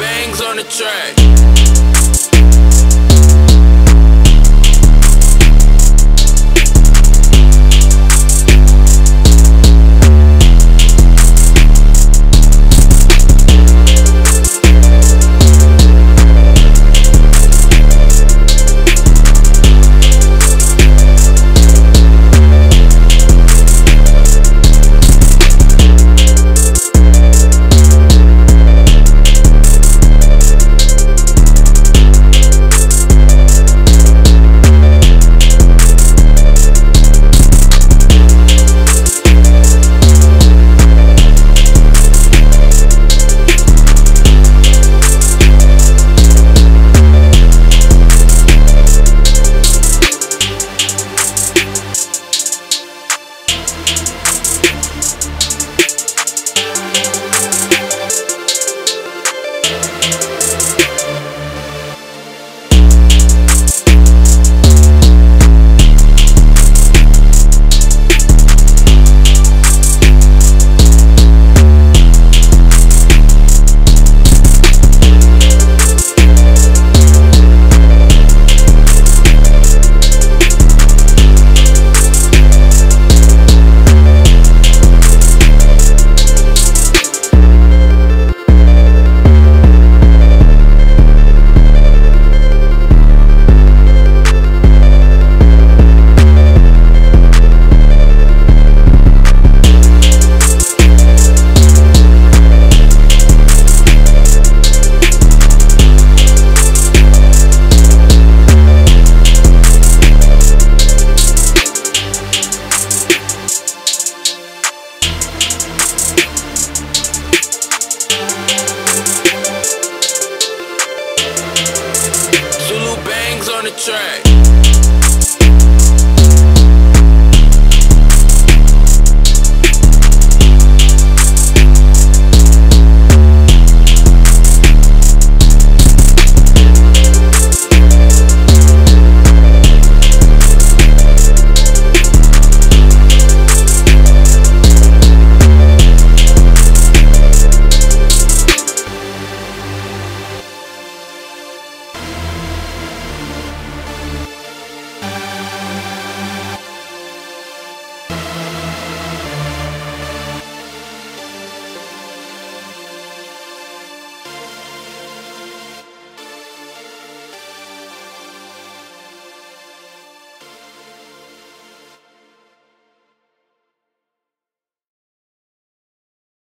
bangs on the track. the track.